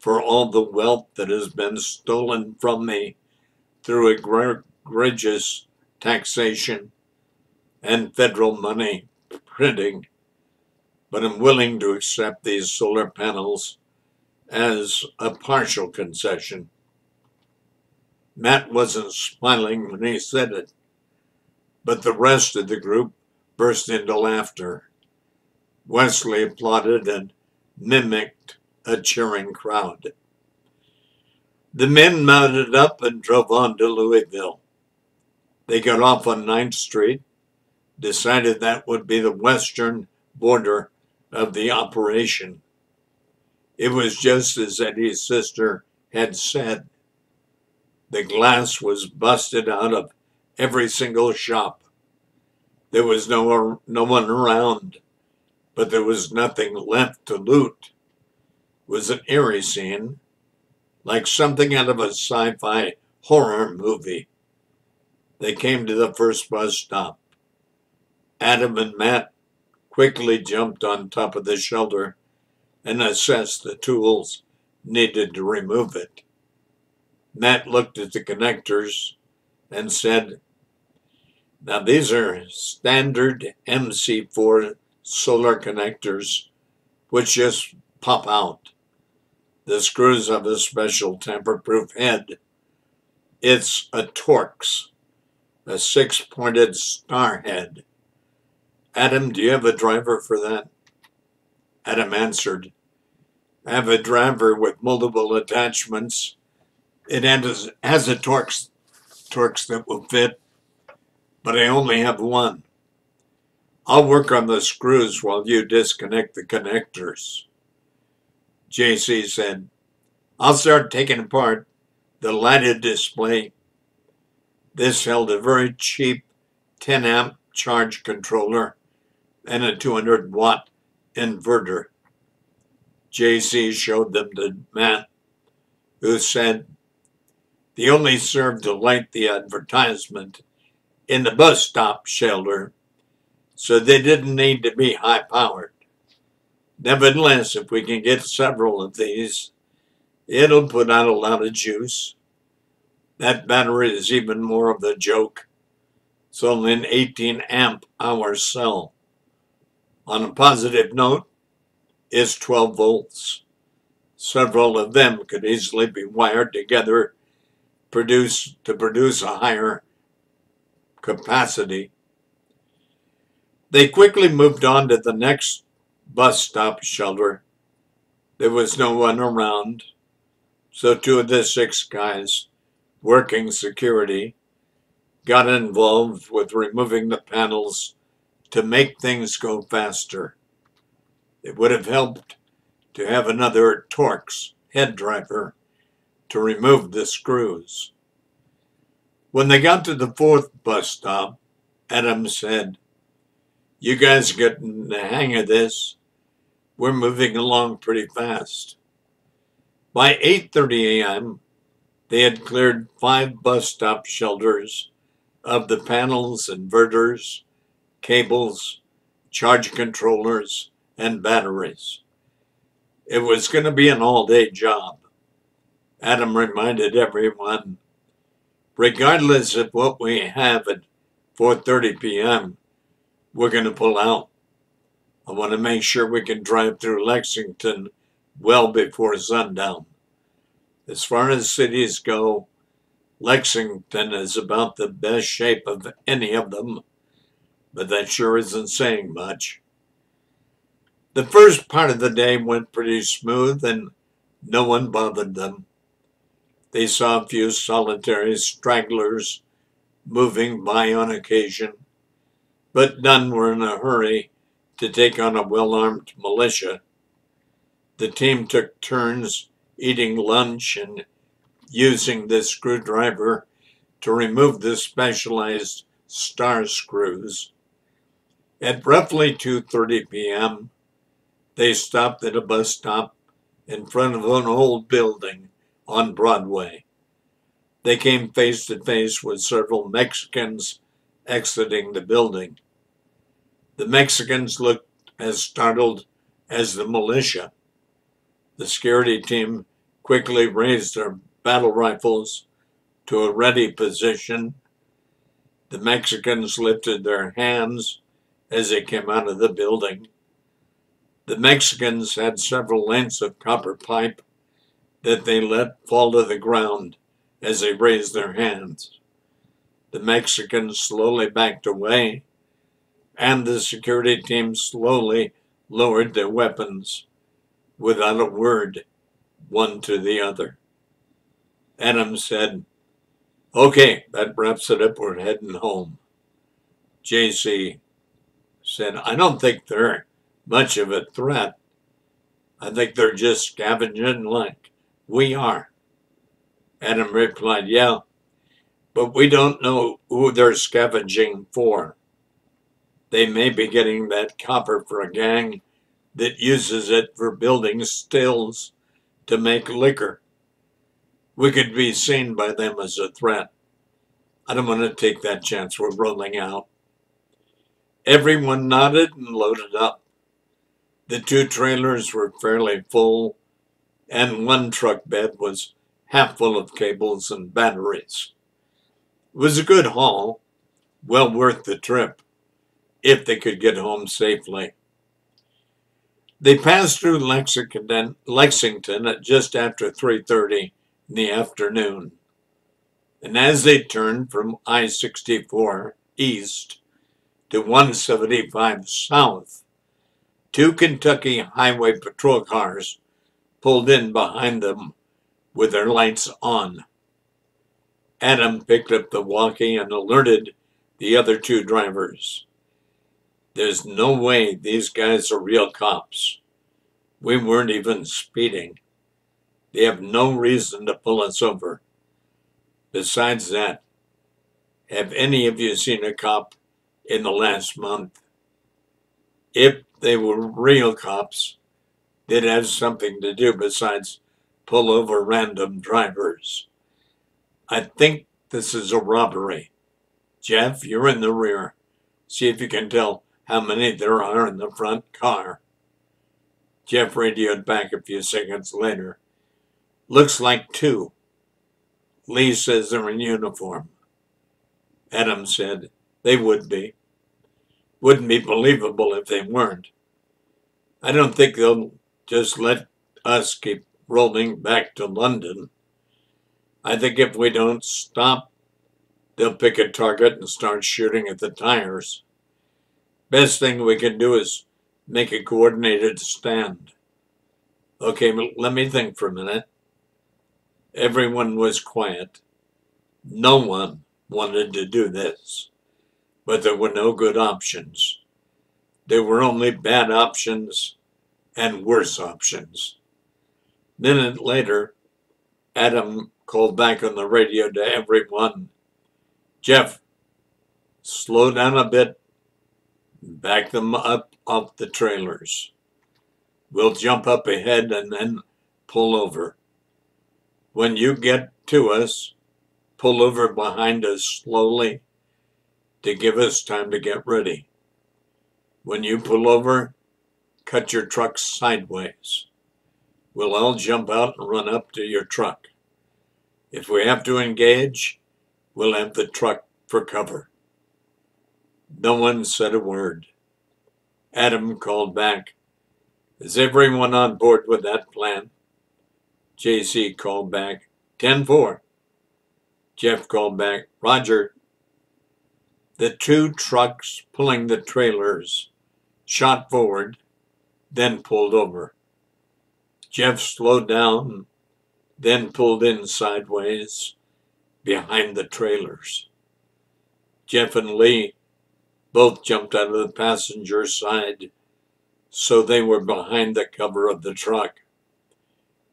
for all the wealth that has been stolen from me through egregious taxation and federal money printing but I'm willing to accept these solar panels as a partial concession. Matt wasn't smiling when he said it, but the rest of the group burst into laughter. Wesley applauded and mimicked a cheering crowd. The men mounted up and drove on to Louisville. They got off on 9th Street, decided that would be the western border of the operation. It was just as Eddie's sister had said. The glass was busted out of every single shop. There was no, no one around, but there was nothing left to loot. Was an eerie scene, like something out of a sci fi horror movie. They came to the first bus stop. Adam and Matt quickly jumped on top of the shelter and assessed the tools needed to remove it. Matt looked at the connectors and said, Now these are standard MC4 solar connectors which just pop out. The screws have a special tamper-proof head. It's a Torx, a six-pointed star head Adam, do you have a driver for that? Adam answered, I have a driver with multiple attachments. It has, has a Torx, Torx that will fit, but I only have one. I'll work on the screws while you disconnect the connectors. JC said, I'll start taking apart the lighted display. This held a very cheap 10 amp charge controller and a 200 watt inverter. JC showed them to Matt, who said they only served to light the advertisement in the bus stop shelter, so they didn't need to be high powered. Nevertheless, if we can get several of these, it'll put out a lot of juice. That battery is even more of a joke. It's only an 18 amp hour cell on a positive note, is 12 volts. Several of them could easily be wired together produce, to produce a higher capacity. They quickly moved on to the next bus stop shelter. There was no one around, so two of the six guys working security got involved with removing the panels to make things go faster. It would have helped to have another Torx head driver to remove the screws. When they got to the fourth bus stop, Adam said, You guys getting the hang of this? We're moving along pretty fast. By 8.30 a.m., they had cleared five bus stop shelters of the panels, inverters, cables, charge controllers, and batteries. It was going to be an all-day job. Adam reminded everyone, regardless of what we have at 4.30 p.m., we're going to pull out. I want to make sure we can drive through Lexington well before sundown. As far as cities go, Lexington is about the best shape of any of them, but that sure isn't saying much. The first part of the day went pretty smooth and no one bothered them. They saw a few solitary stragglers moving by on occasion, but none were in a hurry to take on a well-armed militia. The team took turns eating lunch and using the screwdriver to remove the specialized star screws. At roughly 2.30 p.m., they stopped at a bus stop in front of an old building on Broadway. They came face to face with several Mexicans exiting the building. The Mexicans looked as startled as the militia. The security team quickly raised their battle rifles to a ready position. The Mexicans lifted their hands as they came out of the building. The Mexicans had several lengths of copper pipe that they let fall to the ground as they raised their hands. The Mexicans slowly backed away, and the security team slowly lowered their weapons without a word, one to the other. Adam said, Okay, that wraps it up. We're heading home. JC said, I don't think they're much of a threat. I think they're just scavenging like we are. Adam replied, Yeah, but we don't know who they're scavenging for. They may be getting that copper for a gang that uses it for building stills to make liquor. We could be seen by them as a threat. I don't want to take that chance. We're rolling out. Everyone nodded and loaded up. The two trailers were fairly full, and one truck bed was half full of cables and batteries. It was a good haul, well worth the trip, if they could get home safely. They passed through Lexington, at just after 3.30 in the afternoon. And as they turned from I-64 east to 175 south, two Kentucky Highway Patrol cars pulled in behind them with their lights on. Adam picked up the walkie and alerted the other two drivers. There's no way these guys are real cops. We weren't even speeding. They have no reason to pull us over. Besides that, have any of you seen a cop in the last month? If they were real cops, they'd have something to do besides pull over random drivers. I think this is a robbery. Jeff, you're in the rear. See if you can tell how many there are in the front car. Jeff radioed back a few seconds later. Looks like two. Lee says they're in uniform. Adam said they would be. Wouldn't be believable if they weren't. I don't think they'll just let us keep rolling back to London. I think if we don't stop, they'll pick a target and start shooting at the tires. Best thing we can do is make a coordinated stand. Okay, let me think for a minute. Everyone was quiet. No one wanted to do this, but there were no good options. There were only bad options and worse options. A Minute later, Adam called back on the radio to everyone Jeff, slow down a bit, back them up off the trailers. We'll jump up ahead and then pull over. When you get to us, pull over behind us slowly to give us time to get ready. When you pull over, cut your truck sideways. We'll all jump out and run up to your truck. If we have to engage, we'll have the truck for cover. No one said a word. Adam called back. Is everyone on board with that plan? JC called back. 10 4. Jeff called back. Roger. The two trucks pulling the trailers shot forward, then pulled over. Jeff slowed down, then pulled in sideways behind the trailers. Jeff and Lee both jumped out of the passenger side, so they were behind the cover of the truck.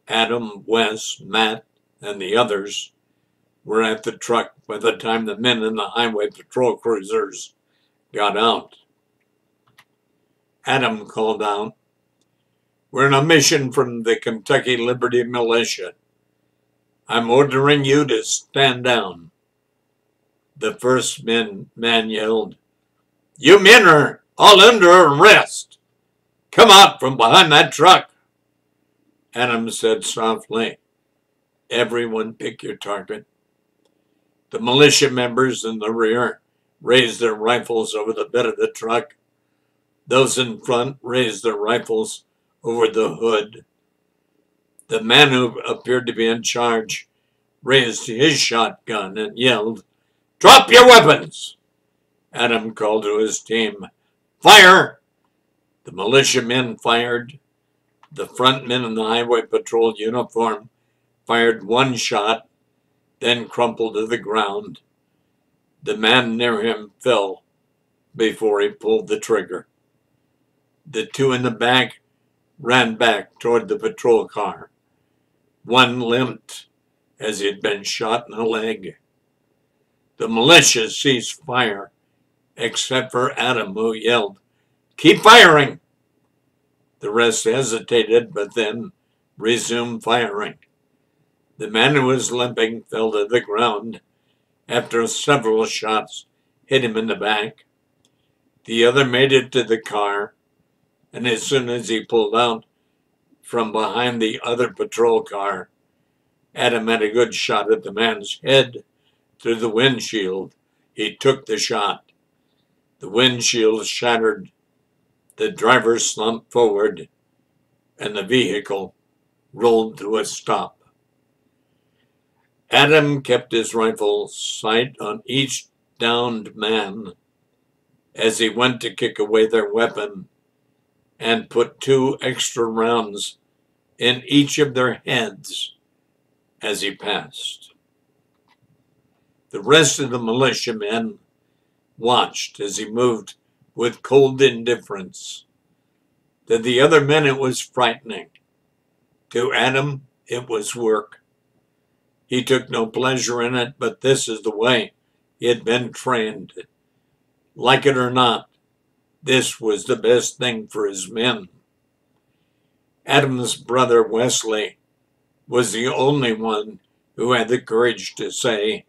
Adam, Wes, Matt, and the others were at the truck by the time the men in the highway patrol cruisers got out. Adam called out, We're on a mission from the Kentucky Liberty Militia. I'm ordering you to stand down. The first man, man yelled, You men are all under arrest. Come out from behind that truck. Adam said softly, Everyone pick your target. The militia members in the rear raised their rifles over the bed of the truck. Those in front raised their rifles over the hood. The man who appeared to be in charge raised his shotgun and yelled, Drop your weapons! Adam called to his team, Fire! The militiamen fired. The front men in the highway patrol uniform fired one shot, then crumpled to the ground. The man near him fell before he pulled the trigger. The two in the back ran back toward the patrol car. One limped as he had been shot in the leg. The militia ceased fire, except for Adam, who yelled, Keep firing! The rest hesitated, but then resumed firing. The man who was limping fell to the ground after several shots hit him in the back. The other made it to the car, and as soon as he pulled out from behind the other patrol car, Adam had a good shot at the man's head through the windshield. He took the shot. The windshield shattered. The driver slumped forward, and the vehicle rolled to a stop. Adam kept his rifle sight on each downed man as he went to kick away their weapon and put two extra rounds in each of their heads as he passed. The rest of the militiamen watched as he moved with cold indifference. To the other men, it was frightening. To Adam, it was work. He took no pleasure in it, but this is the way he had been trained. Like it or not, this was the best thing for his men. Adam's brother Wesley was the only one who had the courage to say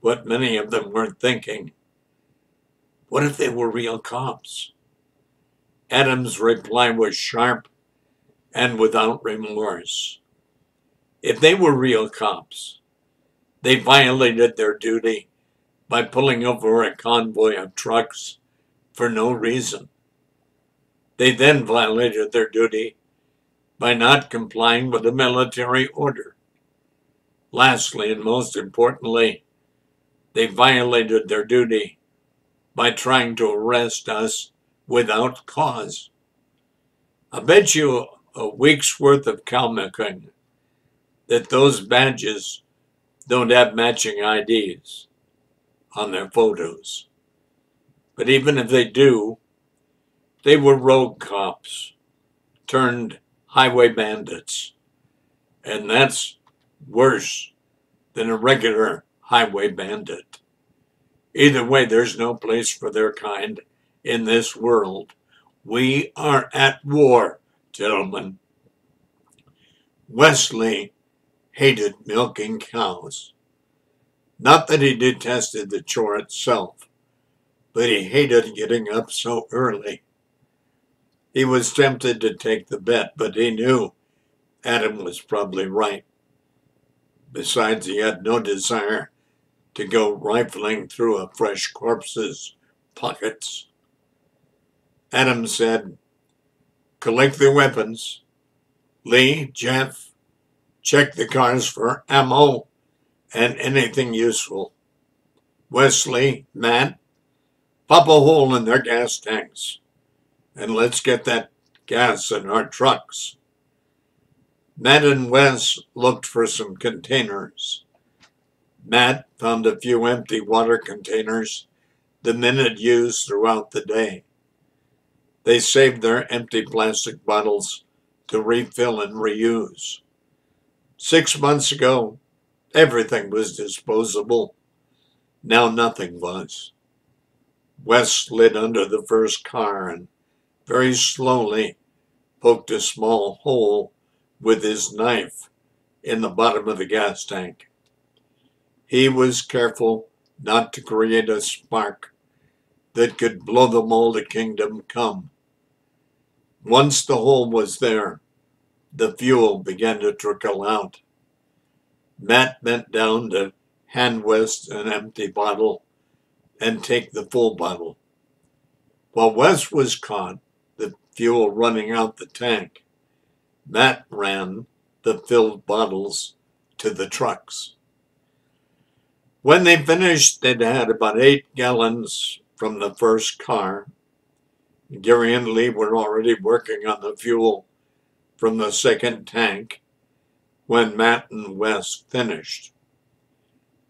what many of them weren't thinking. What if they were real cops? Adam's reply was sharp and without remorse. If they were real cops, they violated their duty by pulling over a convoy of trucks for no reason. They then violated their duty by not complying with a military order. Lastly, and most importantly, they violated their duty by trying to arrest us without cause. I bet you a week's worth of Kalmyking that those badges don't have matching IDs. on their photos. But even if they do, they were rogue cops turned highway bandits. And that's worse than a regular highway bandit. Either way, there's no place for their kind in this world. We are at war, gentlemen. Wesley hated milking cows. Not that he detested the chore itself, but he hated getting up so early. He was tempted to take the bet, but he knew Adam was probably right. Besides, he had no desire to go rifling through a fresh corpse's pockets. Adam said, Collect the weapons. Lee, Jeff, check the cars for ammo and anything useful. Wesley, Matt, pop a hole in their gas tanks and let's get that gas in our trucks. Matt and Wes looked for some containers. Matt found a few empty water containers the men had used throughout the day. They saved their empty plastic bottles to refill and reuse. Six months ago, everything was disposable. Now nothing was. Wes slid under the first car and very slowly poked a small hole with his knife in the bottom of the gas tank. He was careful not to create a spark that could blow them all to kingdom come. Once the hole was there, the fuel began to trickle out. Matt bent down to hand Wes an empty bottle and take the full bottle. While Wes was caught, the fuel running out the tank. Matt ran the filled bottles to the trucks. When they finished, they'd had about eight gallons from the first car. Gary and Lee were already working on the fuel from the second tank when Matt and Wes finished.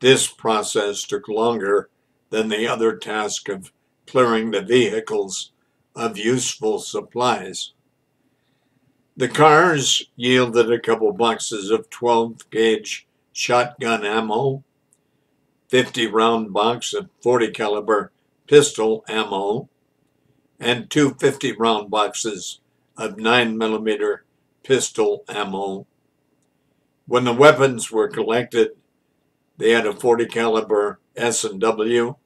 This process took longer than the other task of clearing the vehicles of useful supplies. The cars yielded a couple boxes of 12 gauge shotgun ammo, 50 round box of 40 caliber pistol ammo, and two 50 round boxes of 9 millimeter pistol ammo. When the weapons were collected, they had a 40 caliber S&W,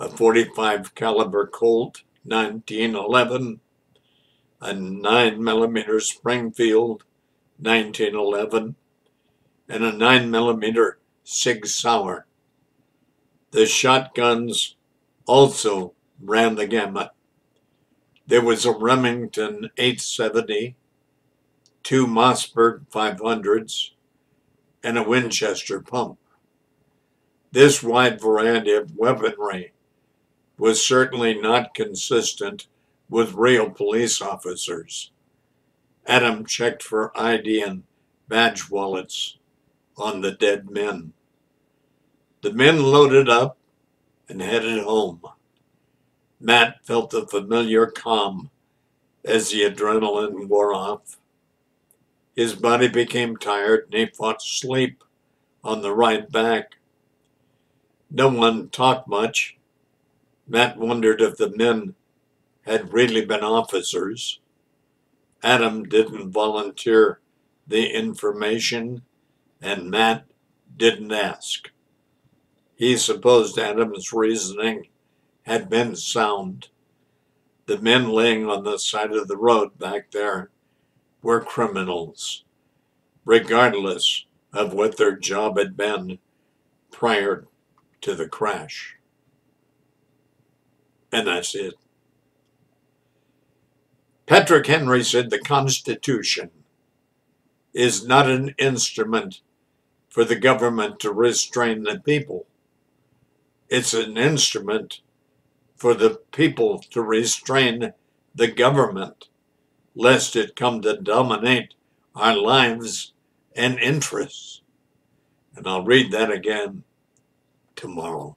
a 45 caliber Colt, 1911, a 9 millimeter Springfield 1911, and a 9 millimeter Sig Sauer. The shotguns also ran the gamut. There was a Remington 870, two Mossberg 500s, and a Winchester pump. This wide variety of weaponry was certainly not consistent with real police officers. Adam checked for ID and badge wallets on the dead men. The men loaded up and headed home. Matt felt the familiar calm as the adrenaline wore off. His body became tired and he fought sleep on the ride back. No one talked much Matt wondered if the men had really been officers. Adam didn't volunteer the information, and Matt didn't ask. He supposed Adam's reasoning had been sound. The men laying on the side of the road back there were criminals, regardless of what their job had been prior to the crash. And that's it. Patrick Henry said the Constitution is not an instrument for the government to restrain the people. It's an instrument for the people to restrain the government, lest it come to dominate our lives and interests. And I'll read that again tomorrow.